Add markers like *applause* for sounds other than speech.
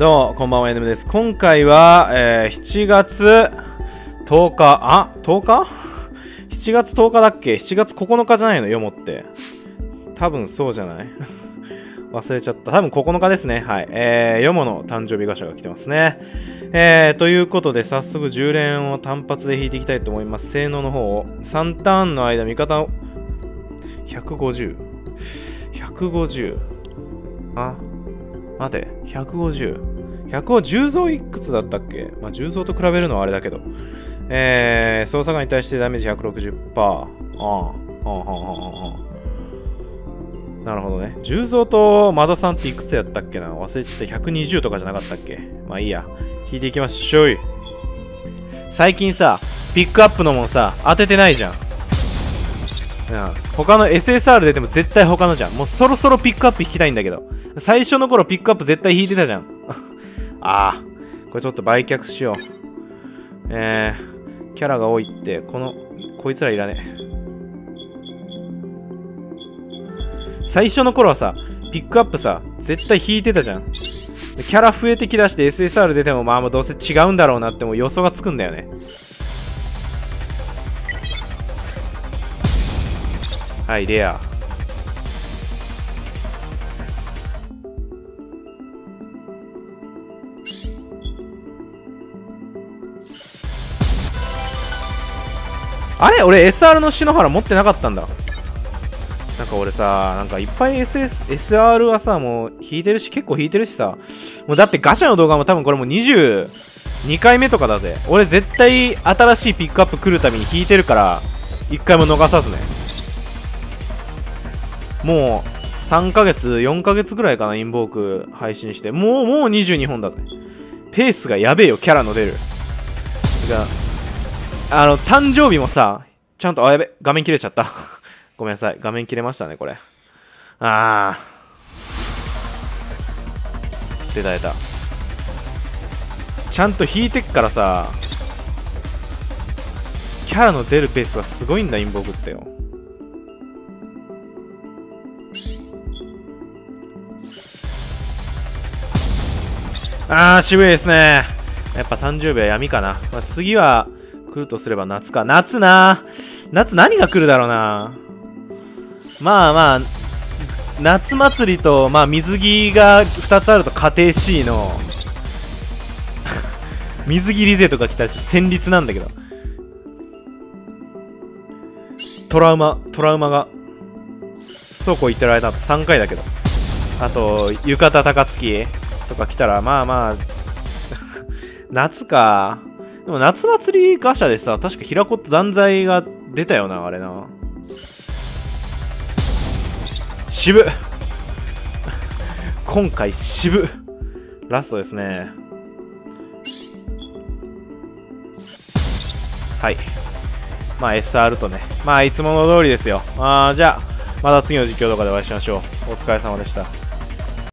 どうも、こんばんは、NM です。今回は、えー、7月10日、あ ?10 日 ?7 月10日だっけ ?7 月9日じゃないのよもって。多分そうじゃない？*laughs* 忘れちゃった。多分9日ですね。はい。えー、ヨモの誕生日ガシャが来てますね。えー、ということで、早速10連を単発で引いていきたいと思います。性能の方を。3ターンの間、味方を、150。150。あ、待て、150。150増いくつだったっけ？まあ、10増と比べるのはあれだけど。えー、操作側に対してダメージ160%。ああ、ああ、ああ、ああ。なるほどね。重蔵と窓さんっていくつやったっけな？忘れちゃった。120とかじゃなかったっけ？まあいいや。引いていきましょう最近さ、ピックアップのもんさ、当ててないじゃん。うん。他の SSR 出ても絶対他のじゃん。もうそろそろピックアップ引きたいんだけど。最初の頃ピックアップ絶対引いてたじゃん。*laughs* ああ。これちょっと売却しよう。えー、キャラが多いって、この、こいつらいらね。最初の頃はさ、ピックアップさ、絶対引いてたじゃん。キャラ増えてきだして SSR 出てもまあまあどうせ違うんだろうなってもう予想がつくんだよね。はい、レア。あれ？俺 SR の篠原持ってなかったんだ。なんか俺さ、なんかいっぱい SS、SR はさ、もう引いてるし、結構引いてるしさ、もうだってガチャの動画も多分これもう22回目とかだぜ。俺絶対新しいピックアップ来るたびに引いてるから、1回も逃さずね。もう3ヶ月、4ヶ月ぐらいかな、インボーク配信して。もう、もう22本だぜ。ペースがやべえよ、キャラの出る。あの、誕生日もさ、ちゃんと、あ、やべ、画面切れちゃった。*laughs* ごめんなさい。画面切れましたね、これ。あー。出た出た。ちゃんと引いてっからさ、キャラの出るペースがすごいんだ、インボークってよ。あー、渋いですね。やっぱ誕生日は闇かな。まあ、次は来るとすれば夏か。夏な夏何が来るだろうなまあまあ、夏祭りと、まあ、水着が2つあると家庭 C の *laughs* 水着リゼとか来たらちょっと戦慄なんだけど。トラウマ、トラウマが、倉庫行ってる間あと3回だけど。あと、浴衣高槻とか来たら、まあまあ *laughs* 夏か。でも夏祭りガシャでさ、確か平子と断罪が出たよな、あれな。渋 *laughs* 今回渋ラストですね。はい。まあ SR とね。まあいつもの通りですよ。あじゃあまた次の実況動画でお会いしましょう。お疲れ様でした。